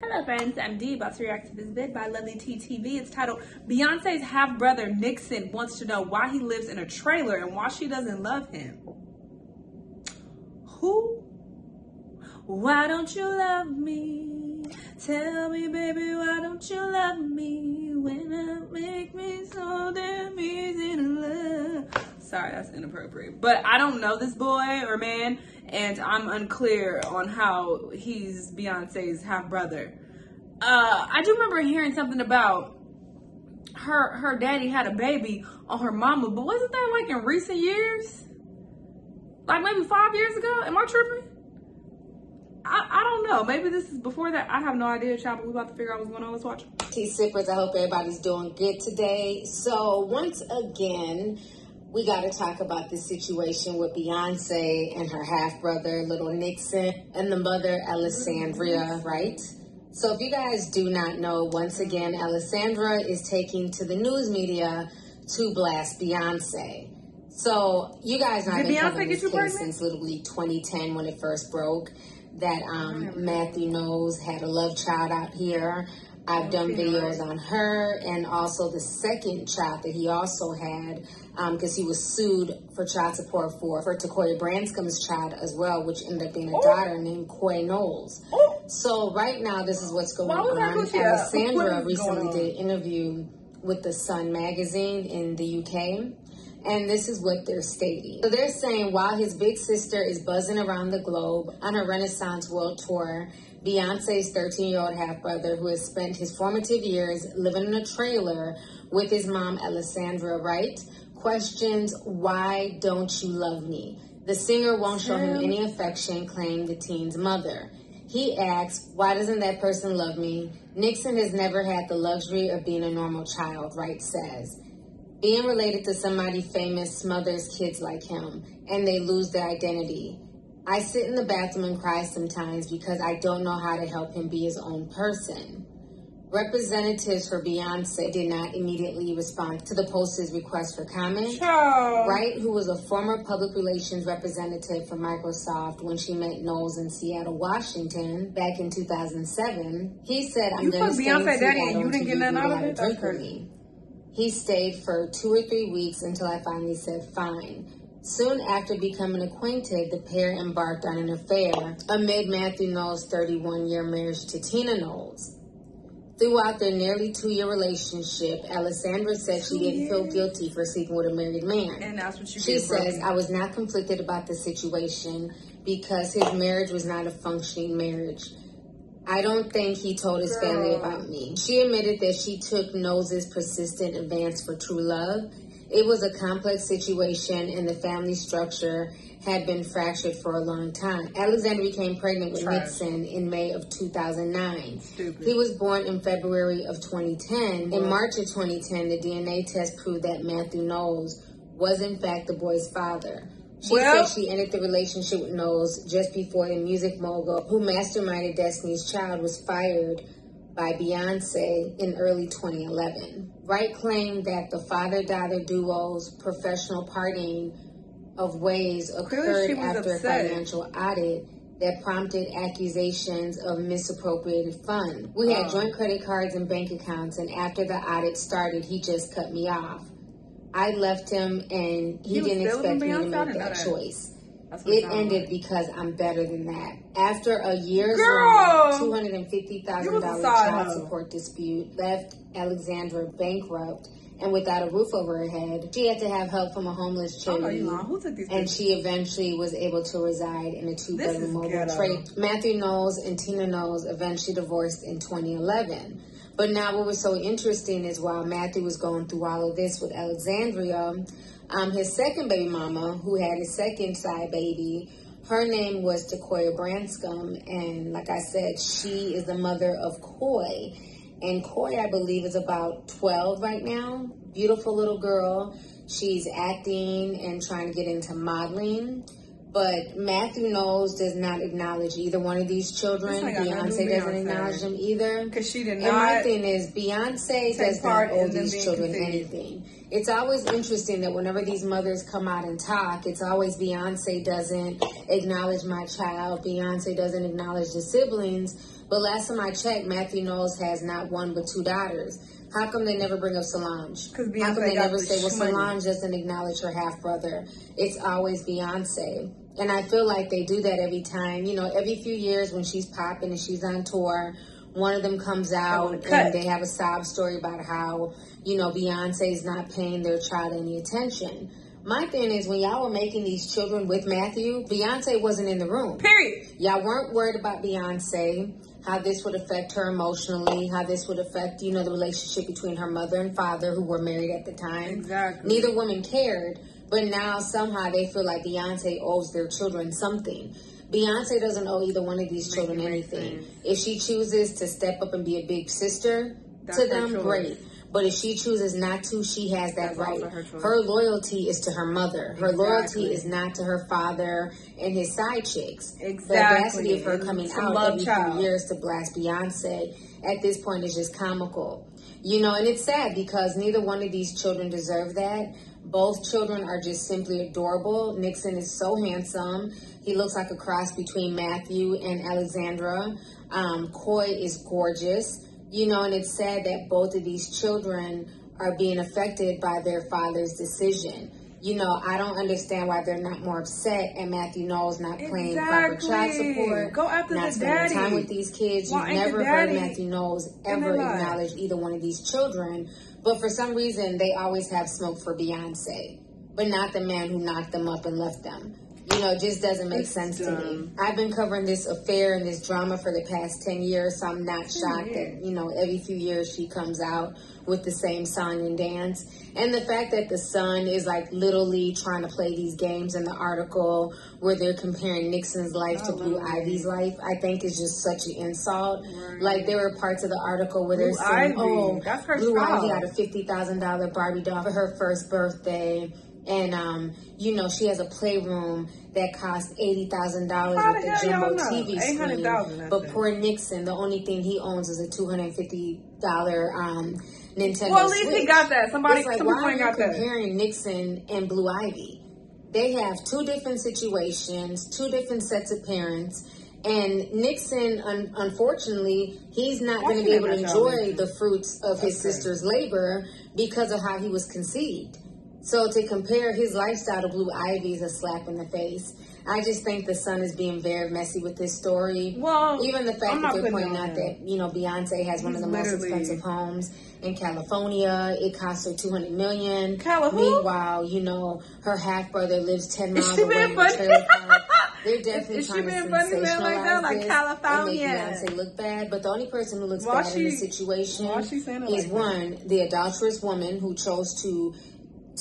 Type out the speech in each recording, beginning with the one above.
Hello friends, I'm Dee, about to react to this vid by Lovely TTV. It's titled Beyonce's half-brother Nixon wants to know why he lives in a trailer and why she doesn't love him. Who? Why don't you love me? Tell me baby, why don't you love me? When I make me so damn easy to. Sorry, that's inappropriate. But I don't know this boy or man, and I'm unclear on how he's Beyonce's half brother. Uh, I do remember hearing something about her her daddy had a baby on her mama, but wasn't that like in recent years? Like maybe five years ago? Am I tripping? I, I don't know. Maybe this is before that. I have no idea, child, but we're about to figure out what's going on. Let's watch. Tea Sippers, I hope everybody's doing good today. So, once again, we got to talk about the situation with Beyonce and her half brother, Little Nixon, and the mother, Alessandria, right? So, if you guys do not know, once again, Alessandra is taking to the news media to blast Beyonce. So, you guys know I've been covering this case since literally 2010 when it first broke. That um, Matthew Knowles had a love child out here. I've done videos on her and also the second child that he also had because um, he was sued for child support for, for Takoya Branscom's child as well, which ended up being a daughter named Koi Knowles. So right now, this is what's going on. Alessandra recently did an interview with the Sun magazine in the UK. And this is what they're stating. So they're saying while his big sister is buzzing around the globe on her Renaissance World Tour, Beyonce's 13 year old half brother, who has spent his formative years living in a trailer with his mom, Alessandra Wright, questions, Why don't you love me? The singer won't show him any affection, claimed the teen's mother. He asks, Why doesn't that person love me? Nixon has never had the luxury of being a normal child, Wright says. Being related to somebody famous smothers kids like him, and they lose their identity. I sit in the bathroom and cry sometimes because I don't know how to help him be his own person. Representatives for Beyonce did not immediately respond to the Post's request for comment. Wright, who was a former public relations representative for Microsoft when she met Knowles in Seattle, Washington, back in 2007, he said, "I'm going to stay in Seattle you didn't get none out of it. Drink with me." He stayed for two or three weeks until I finally said, "Fine." Soon after becoming acquainted, the pair embarked on an affair amid Matthew Knowles' 31 year marriage to Tina Knowles. Throughout their nearly two year relationship, Alessandra said she didn't feel guilty for sleeping with a married man. And that's what she said. She says, I was not conflicted about the situation because his marriage was not a functioning marriage. I don't think he told his Girl. family about me. She admitted that she took Knowles' persistent advance for true love it was a complex situation, and the family structure had been fractured for a long time. Alexander became pregnant with Trash. Nixon in May of 2009. Stupid. He was born in February of 2010. In March of 2010, the DNA test proved that Matthew Knowles was, in fact, the boy's father. She well, said she ended the relationship with Knowles just before the music mogul who masterminded Destiny's Child was fired by Beyonce in early 2011. Wright claimed that the father daughter duo's professional parting of ways occurred after upset. a financial audit that prompted accusations of misappropriated funds. We had oh. joint credit cards and bank accounts, and after the audit started, he just cut me off. I left him, and he, he didn't expect me to make that choice. It ended like. because I'm better than that. After a year's long $250,000 child support dispute left Alexandra bankrupt and without a roof over her head, she had to have help from a homeless charity. And she eventually was able to reside in a two bedroom mobile trade. Matthew Knowles and Tina Knowles eventually divorced in 2011. But now, what was so interesting is while Matthew was going through all of this with Alexandria, um, his second baby mama, who had his second side baby, her name was Takoya Branscom, and like I said, she is the mother of Koi. And Koi, I believe, is about 12 right now. Beautiful little girl. She's acting and trying to get into modeling. But Matthew Knowles does not acknowledge either one of these children. Beyonce doesn't acknowledge them either. Because she did not. And my thing is, Beyonce does not owe these children anything. It's always interesting that whenever these mothers come out and talk, it's always Beyonce doesn't acknowledge my child. Beyonce doesn't acknowledge the siblings. But last time I checked, Matthew Knowles has not one but two daughters. How come they never bring up Solange? How come they never say, well. Solange doesn't acknowledge her half brother? It's always Beyonce. And I feel like they do that every time. You know, every few years when she's popping and she's on tour, one of them comes out and they have a sob story about how, you know, Beyonce's not paying their child any attention. My thing is, when y'all were making these children with Matthew, Beyonce wasn't in the room. Period. Y'all weren't worried about Beyonce, how this would affect her emotionally, how this would affect, you know, the relationship between her mother and father, who were married at the time. Exactly. Neither woman cared, but now somehow they feel like Beyonce owes their children something. Beyonce doesn't owe either one of these children anything. If she chooses to step up and be a big sister That's to them, great. But if she chooses not to, she has that That's right. her. Her loyalty is to her mother. Her loyalty is not to her father and his side chicks. Exactly. The audacity of her coming out love every child. few years to blast Beyonce at this point is just comical. You know, and it's sad because neither one of these children deserve that. Both children are just simply adorable. Nixon is so handsome. He looks like a cross between Matthew and Alexandra. Um, Koi is gorgeous. You know, and it's sad that both of these children are being affected by their father's decision. You know, I don't understand why they're not more upset and Matthew Knowles not paying proper child support, Go after not the spending daddy. time with these kids. Why You've never heard Matthew Knowles ever acknowledge either one of these children, but for some reason they always have smoke for Beyonce, but not the man who knocked them up and left them. You know, it just doesn't make It's sense to me. I've been covering this affair and this drama for the past 10 years, so I'm not shocked that, you know, every few years she comes out with the same song and dance. And the fact that the Sun is like literally trying to play these games in the article where they're comparing Nixon's life to Blue. Ivy's life, I think is just such an insult. Right. Like there were parts of the article where Blue they're saying, Ivy, "Oh, that's her Blue child." Ivy got a fifty thousand dollar Barbie doll for her first birthday." And um, you know, she has a playroom that costs eighty thousand dollars with the jumbo? TV screen. But poor Nixon, the only thing he owns is a two hundred and fifty dollar um, Nintendo. Well, at least he got that. Somebody, It's like, why are you got that. comparing Nixon and Blue Ivy? They have two different situations, two different sets of parents. And Nixon, un- unfortunately, he's not going to be able to enjoy the fruits of his crazy. sister's labor because of how he was conceived. So to compare his lifestyle to Blue Ivy is a slap in the face. I just think the Sun is being very messy with this story. Well, even the fact that they're pointing out that you know Beyonce has one of the most expensive homes in California. It costs her two hundred million. Cali- who? Meanwhile, you know her half brother lives ten miles she away in funny? They're definitely Is she trying to being funny, man, sensationalize like that? Like this California. and make Beyonce look bad. But the only person who looks Why bad in this situation is she is like that? one the adulterous woman who chose to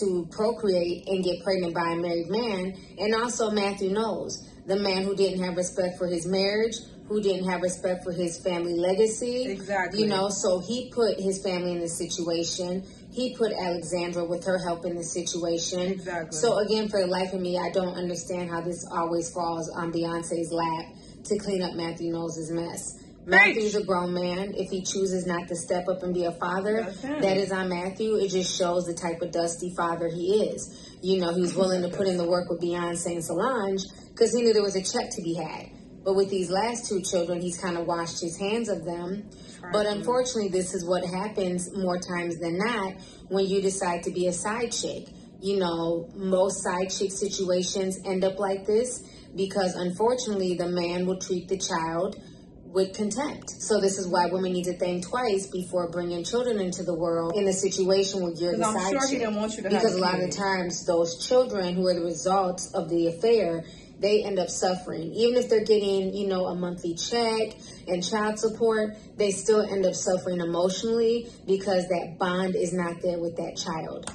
to procreate and get pregnant by a married man, and also Matthew Knowles, the man who didn't have respect for his marriage, who didn't have respect for his family legacy. Exactly. You know, so he put his family in this situation. He put Alexandra with her help in this situation. Exactly. So again, for the life of me, I don't understand how this always falls on Beyonce's lap to clean up Matthew Knowles' mess. Matthew's a grown man. If he chooses not to step up and be a father, that is on Matthew. It just shows the type of dusty father he is. You know, he's willing to put in the work with Beyonce and Solange because he knew there was a check to be had. But with these last two children, he's kind of washed his hands of them. But unfortunately, this is what happens more times than not when you decide to be a side chick. You know, most side chick situations end up like this because unfortunately, the man will treat the child with contempt. So this is why women need to think twice before bringing children into the world in a situation where you're the side sure he chick. didn't want you to have because a a lot of times those children who are the results of the affair they end up suffering even if they're getting you know a monthly check and child support they still end up suffering emotionally because that bond is not there with that child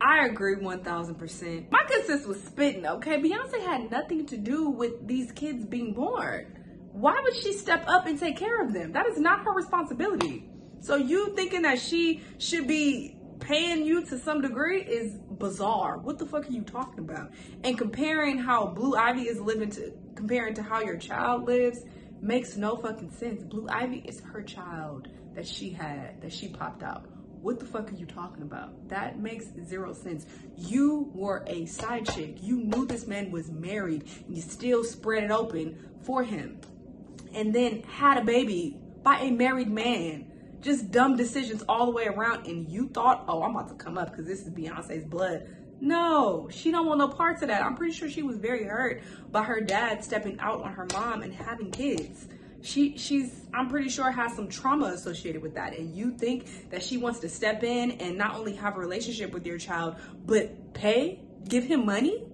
I agree 1000%. My good sis was spitting, okay? Beyonce had nothing to do with these kids being born. Why would she step up and take care of them? That is not her responsibility. So you thinking that she should be paying you to some degree is bizarre. What the fuck are you talking about? And comparing how Blue Ivy is living to comparing to how your child lives makes no fucking sense. Blue Ivy is her child that she had, that she popped out. What the fuck are you talking about? That makes zero sense. You were a side chick. You knew this man was married and you still spread it open for him. And then had a baby by a married man. Just dumb decisions all the way around. And you thought, oh, I'm about to come up because this is Beyonce's blood. No, she don't want no parts of that. I'm pretty sure she was very hurt by her dad stepping out on her mom and having kids. She she's I'm pretty sure has some trauma associated with that. And you think that she wants to step in and not only have a relationship with your child, but pay, give him money?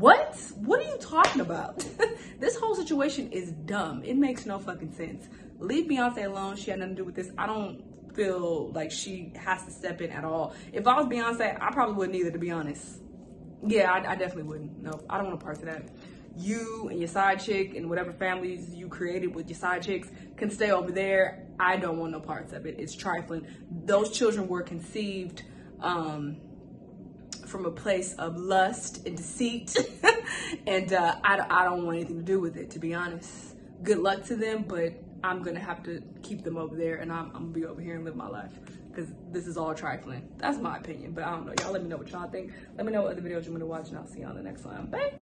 What? What are you talking about? this whole situation is dumb. It makes no fucking sense. Leave Beyonce alone. She had nothing to do with this. I don't feel like she has to step in at all. If I was Beyonce, I probably wouldn't either, to be honest. Yeah, I, I definitely wouldn't. No, I don't want to part of that. You and your side chick and whatever families you created with your side chicks can stay over there. I don't want no parts of it. It's trifling. Those children were conceived um, from a place of lust and deceit, and uh, I, I don't want anything to do with it, to be honest. Good luck to them, but I'm gonna have to keep them over there and I'm, I'm gonna be over here and live my life because this is all trifling. That's my opinion, but I don't know. Y'all let me know what y'all think. Let me know what other videos you want to watch and I'll see you on the next one. Bye.